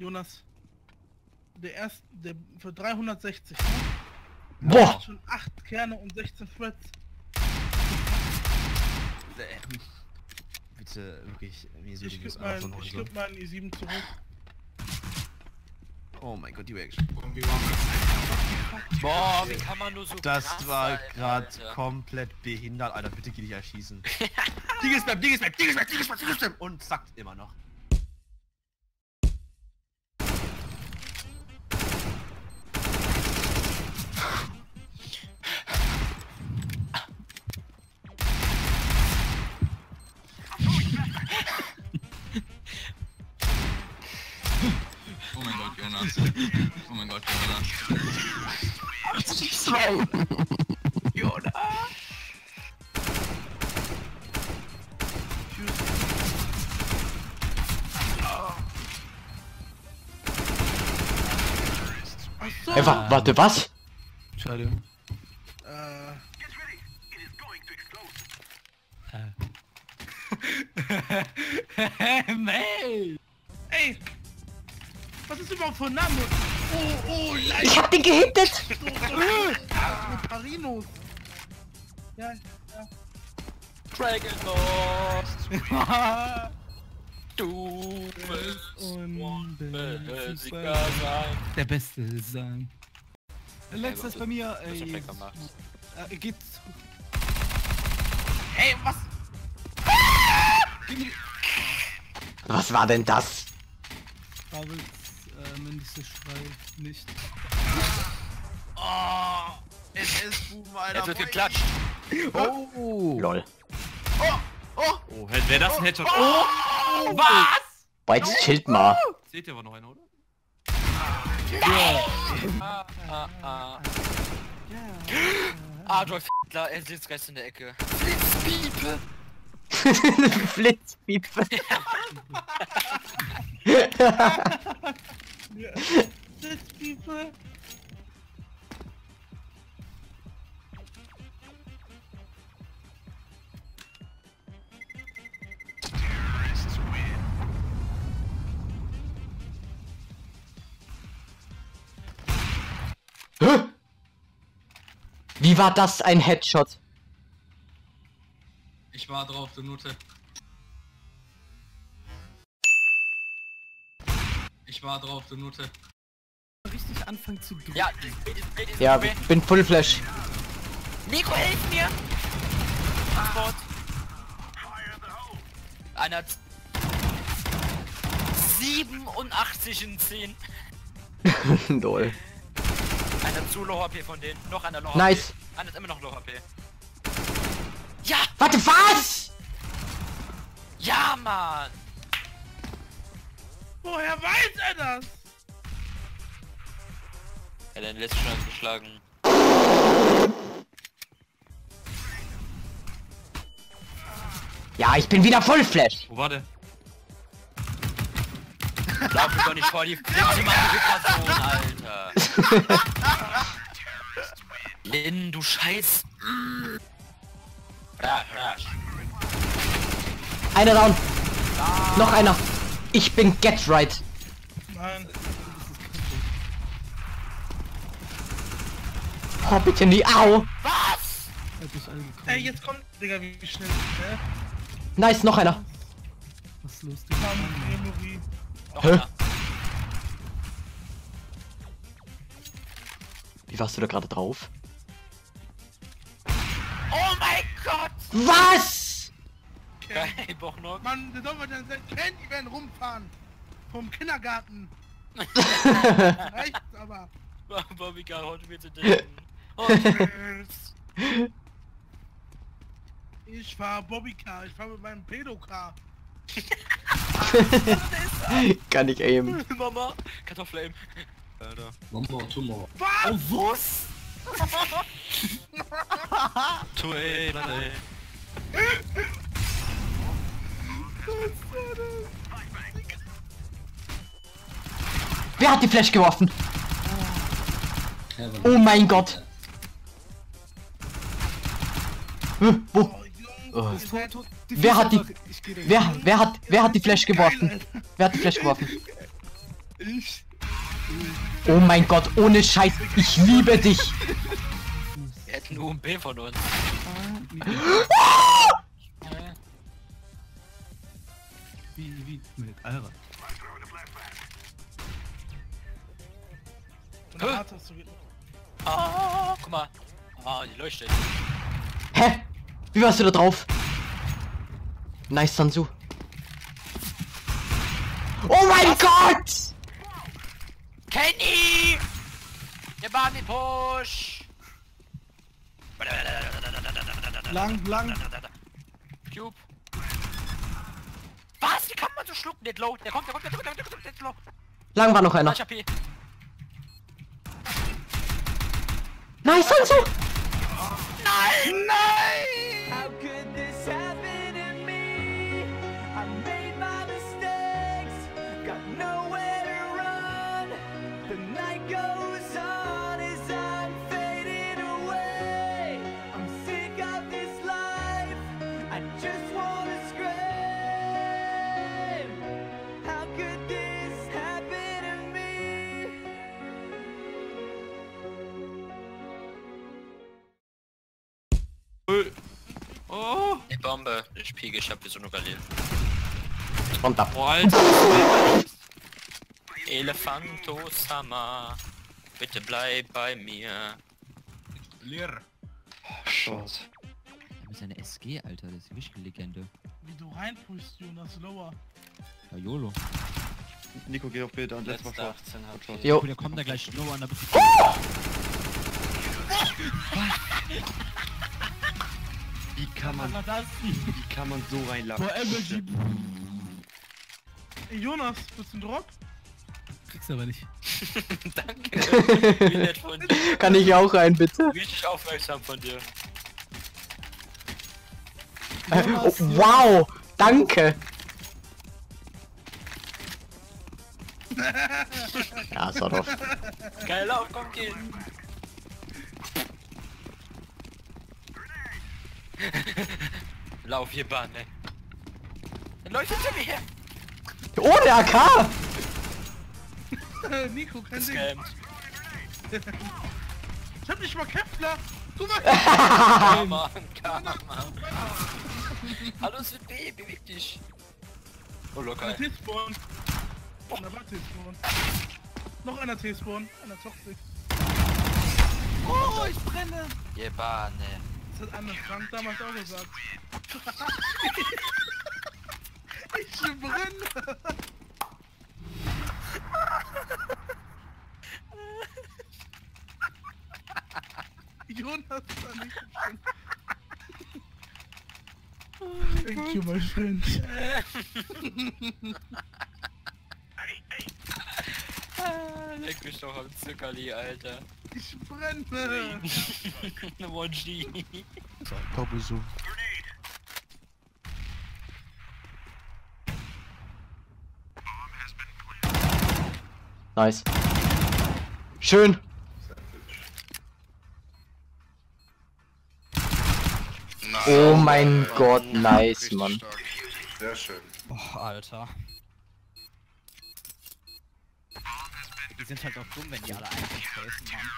Jonas. Der erste, der für 360, ne? Boah! Hat schon 8 Kerne und 16 Threads. Ähm, Bitte, wirklich, wie so Ich die geb meinen, Hause. geb meinen i7 zurück. Oh mein Gott, die Reaction. Boah, wie kann man nur so Das krass war gerade komplett behindert, Alter. Bitte geh dich erschießen. Diggelspam, Diggelspam, Diggelspam, Diggelspam, Diggelspam. Und zackt immer noch. Mein Gott, Jonas. Oh mein Gott, Jonas. Achso! Ey, wa warte, was? Entschuldigung. Äh, Mail! ey! Was ist überhaupt für ein Name? Oh, oh, leicht! Ich hab den gehittet! Mit Parinos! Ja, ja. Dragon Lost! Du willst unbesiegbar sein. Der Beste sein. Letztes bei mir, Was ey. Äh, geht. Ey, was? Was war denn das? Babels Schrei nicht. Oh, SS-Buben, Alter. Jetzt wird geklatscht. Oh. Lol. Oh, wäre das ein Headshot? Oh! Was? Boah, jetzt chillt mal. Seht ihr aber noch einen, oder? Ah, ah, ah. Adolf Hitler, er sitzt rechts in der Ecke. Blitzpiepe! Flitzpiepe. Wie war das ein Headshot? Ich war drauf, du Nutte. Ich war drauf, du Nutte. Richtig anfangen zu drücken. Ja, Ja, bitte. bin Full Flash. Nico, hilf mir! Transport. Einer hat 87 in 10. Lol. Einer zu Low HP von denen. Noch einer Low Nice. HP. Einer ist immer noch Low HP. Ja! Warte, was? Ja, Mann! Woher weiß er das? Ja, den letzten schon geschlagen. Ja, ich bin wieder Full Flash. Wo war der? Lauf mich doch nicht vor die ultimative Person, Alter. Lin, du Scheiß. Einer down. Noch einer. Ich bin Get Right. Nein. Oh, bitte nie. Au. Was? Ey, jetzt kommt, Digga, wie schnell, ne? Nice, noch einer. Was ist los, Digga? Noch Hä? einer. Wie warst du da gerade drauf? Oh mein Gott! Was? Geil, Bochnock. Mann, der soll mal dann sein Candyman rumfahren. Vom Kindergarten. Reicht's aber. Bobby Car Hot Wheels entdecken. Hot Wheels. Ich fahr Bobbycar, ich fahr mit meinem Pedokar. Kann ich aim. Mama. Kartoffeln. Alter. Mama, Tumor. Was? Oh, was? Tuele. Wer hat die Flash geworfen? Oh mein Gott. Äh, wo? Oh, Oh. Wer hat die- Wer, wer hat, wer hat die Flash geworfen? Wer hat die Flash geworfen? Ich. Oh mein Gott, ohne Scheiß, ich liebe dich. Wir hätten UMP von uns. Wie, wie, mit, wieder. Ah, guck mal. Ah, die leuchtet. Hä? Wie warst du da drauf? Nice, Sansu. Oh mein Gott! Kenny! Wir machen den Push! Lang, lang. Cube. Was? Wie kann man so schlucken? Der low. Der kommt, der kommt, der kommt, der kommt, der kommt, der. Lang war noch einer. 20 HP. Nice, Sansu! How Oh, Die Bombe. Ich piege, ich hab hier so eine Galil. Runter. oh Alter. Elefanto Sama. Bitte bleib bei mir. Leer. Das ist eine SG, Alter, das ist wirklich eine Legende. Wie du reinpushst, Jonas, lower. Ja, YOLO. Nico, geh auf Bild und let's mal Letzte short. 18 Short. HP. Jo. Der kommt da gleich nur an der Wie kann man, das? wie kann man so MLG. Ey, Jonas, willst du einen Drop? Kriegst du aber nicht. Danke. Wie nett von dir. Kann ich auch rein, bitte? Richtig aufmerksam von dir. Äh, oh, wow, danke. Ja, so doch. Geil Lauf, komm gehen. Lauf hier Bahn, ey. Dann leuchtet er mir her. Ohne AK! Nico, kein Ding. Ich hab nicht mal Kevlar. Du mal Karma, Karma. Hallo, es wird B, beweg dich. Oh, locker. Einer T-Spawn. Einer war T-Spawn. Noch einer T-Spawn. Einer toxisch. Oh, ich brenne! Ihr Bahn, ey. Das hat Anne Frank damals auch gesagt. ich brenne. Jonas war nicht so Thank you, my friend. Leck mich doch am Zuckerli, Alter. Ich brenne. Monji. Kabuzu. Nice. Schön. Oh mein Gott, nice, Mann. Sehr schön. Boah, Alter. Sind halt auch dumm, wenn die alle einfach helfen, Mann.